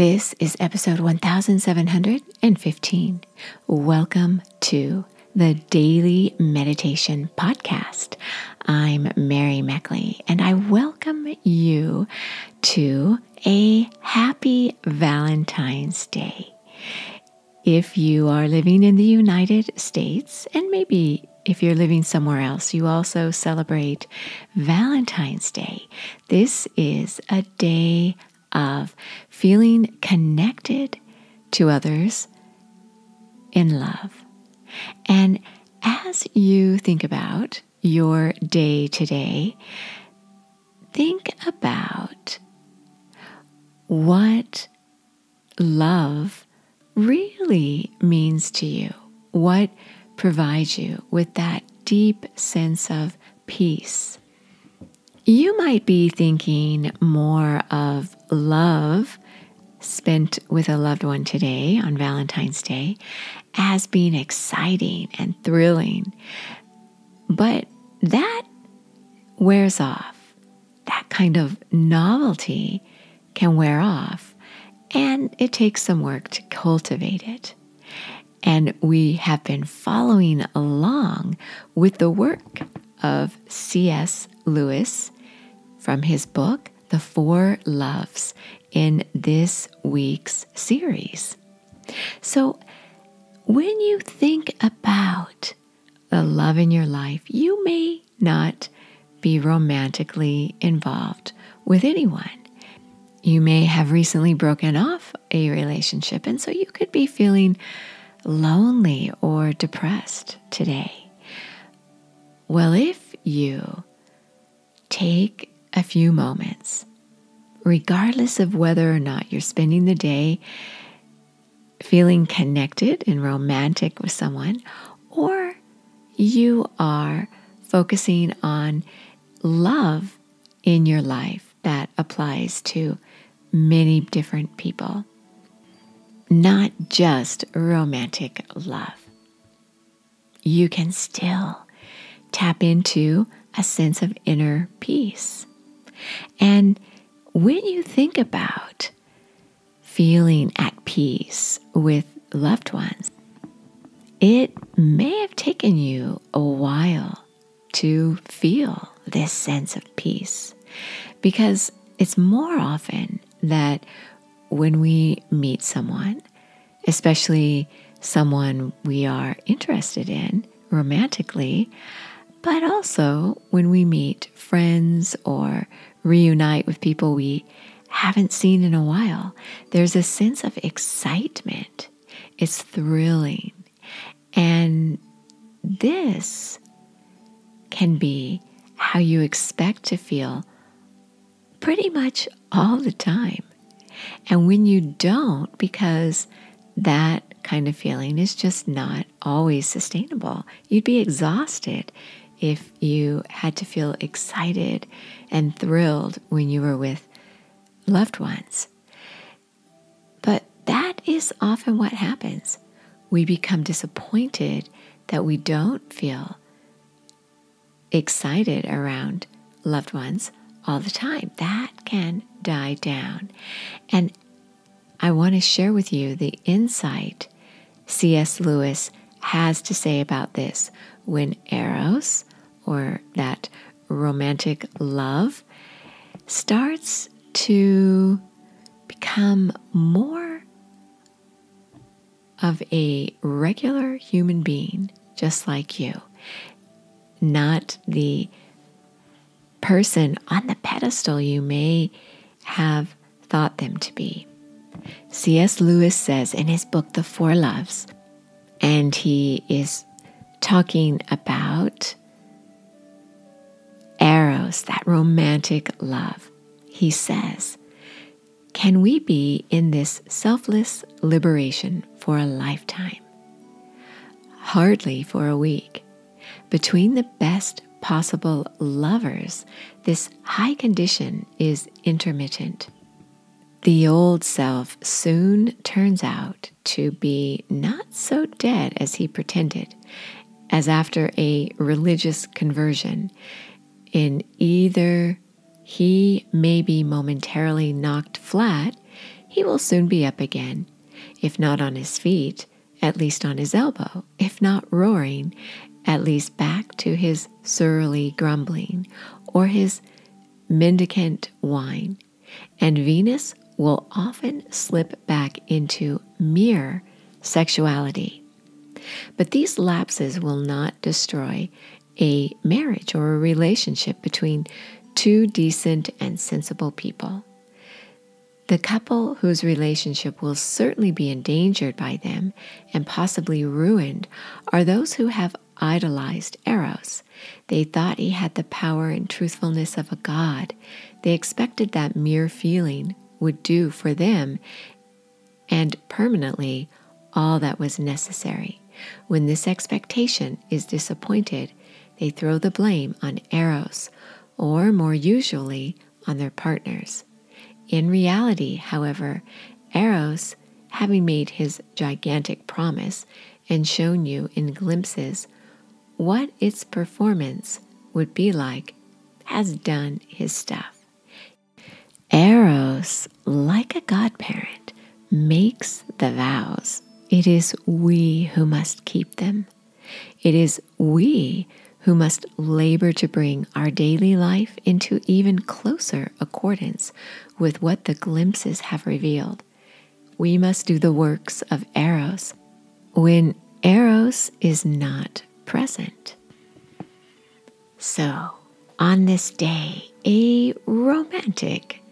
This is episode 1715. Welcome to the Daily Meditation Podcast. I'm Mary Meckley, and I welcome you to a happy Valentine's Day. If you are living in the United States, and maybe if you're living somewhere else, you also celebrate Valentine's Day. This is a day of feeling connected to others in love. And as you think about your day today, think about what love really means to you. What provides you with that deep sense of peace you might be thinking more of love spent with a loved one today on Valentine's Day as being exciting and thrilling. But that wears off. That kind of novelty can wear off, and it takes some work to cultivate it. And we have been following along with the work of C.S. Lewis from his book, The Four Loves, in this week's series. So, when you think about the love in your life, you may not be romantically involved with anyone. You may have recently broken off a relationship, and so you could be feeling lonely or depressed today. Well, if you take a few moments, regardless of whether or not you're spending the day feeling connected and romantic with someone, or you are focusing on love in your life that applies to many different people, not just romantic love. You can still tap into a sense of inner peace. And when you think about feeling at peace with loved ones, it may have taken you a while to feel this sense of peace. Because it's more often that when we meet someone, especially someone we are interested in romantically, but also when we meet friends or reunite with people we haven't seen in a while, there's a sense of excitement. It's thrilling. And this can be how you expect to feel pretty much all the time. And when you don't, because that kind of feeling is just not always sustainable, you'd be exhausted if you had to feel excited and thrilled when you were with loved ones. But that is often what happens. We become disappointed that we don't feel excited around loved ones all the time. That can die down. And I want to share with you the insight C.S. Lewis has to say about this when Eros, or that romantic love starts to become more of a regular human being, just like you, not the person on the pedestal you may have thought them to be. C.S. Lewis says in his book, The Four Loves, and he is talking about Eros, that romantic love. He says, Can we be in this selfless liberation for a lifetime? Hardly for a week. Between the best possible lovers, this high condition is intermittent. The old self soon turns out to be not so dead as he pretended, as after a religious conversion, in either he may be momentarily knocked flat, he will soon be up again, if not on his feet, at least on his elbow, if not roaring, at least back to his surly grumbling or his mendicant whine. And Venus will often slip back into mere sexuality. But these lapses will not destroy a marriage or a relationship between two decent and sensible people. The couple whose relationship will certainly be endangered by them and possibly ruined are those who have idolized Eros. They thought he had the power and truthfulness of a god. They expected that mere feeling would do for them and permanently all that was necessary. When this expectation is disappointed, they throw the blame on Eros, or more usually on their partners. In reality, however, Eros, having made his gigantic promise and shown you in glimpses what its performance would be like, has done his stuff. Eros, like a godparent, makes the vows. It is we who must keep them. It is we who must labor to bring our daily life into even closer accordance with what the glimpses have revealed. We must do the works of Eros when Eros is not present. So, on this day, a romantic,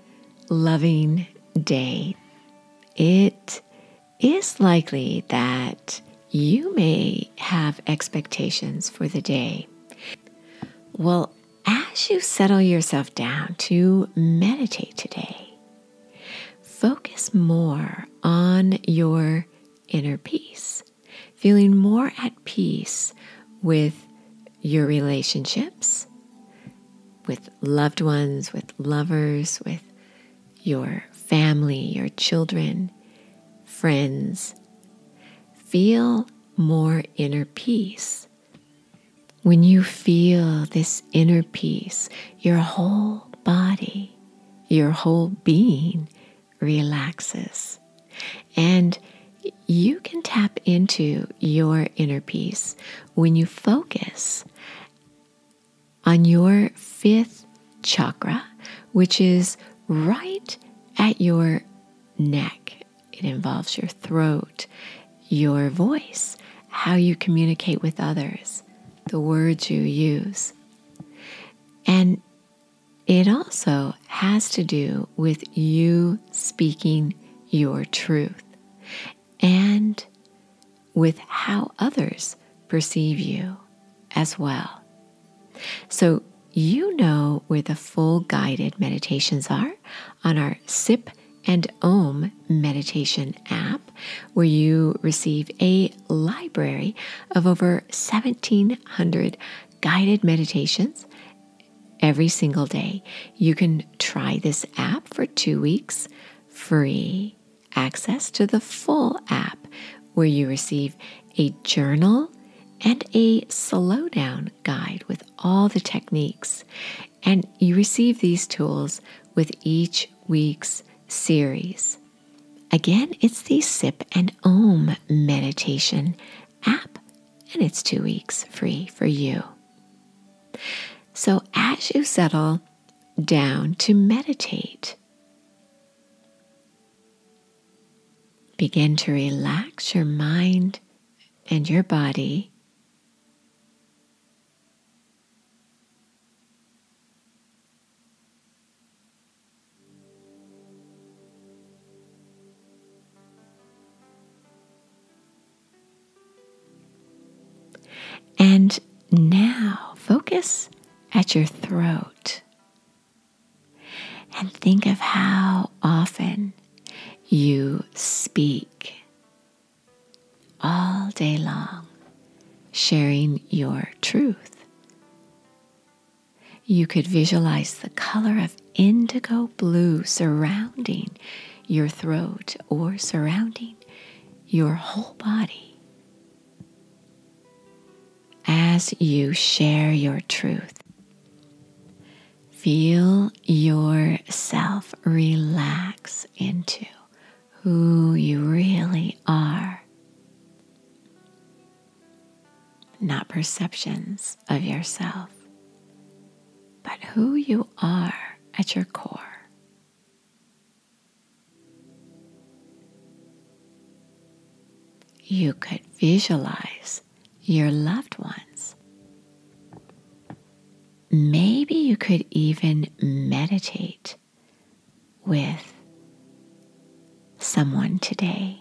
loving day, it is likely that you may have expectations for the day well, as you settle yourself down to meditate today, focus more on your inner peace, feeling more at peace with your relationships, with loved ones, with lovers, with your family, your children, friends. Feel more inner peace when you feel this inner peace, your whole body, your whole being relaxes. And you can tap into your inner peace when you focus on your fifth chakra, which is right at your neck. It involves your throat, your voice, how you communicate with others the words you use. And it also has to do with you speaking your truth and with how others perceive you as well. So, you know where the full guided meditations are on our SIP and Om meditation app, where you receive a library of over 1,700 guided meditations every single day. You can try this app for two weeks free access to the full app, where you receive a journal and a slowdown guide with all the techniques. And you receive these tools with each week's series. Again, it's the Sip and Om meditation app, and it's two weeks free for you. So, as you settle down to meditate, begin to relax your mind and your body And now focus at your throat and think of how often you speak all day long, sharing your truth. You could visualize the color of indigo blue surrounding your throat or surrounding your whole body as you share your truth. Feel yourself relax into who you really are, not perceptions of yourself, but who you are at your core. You could visualize your loved ones. Maybe you could even meditate with someone today.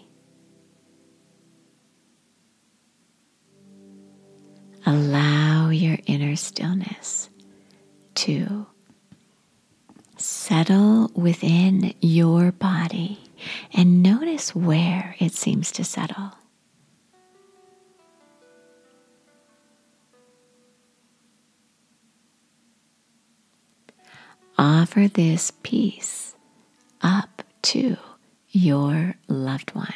Allow your inner stillness to settle within your body and notice where it seems to settle. Offer this peace up to your loved one.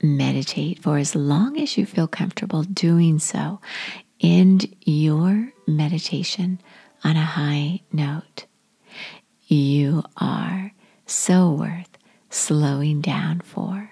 Meditate for as long as you feel comfortable doing so. End your meditation on a high note. You are so worth slowing down for.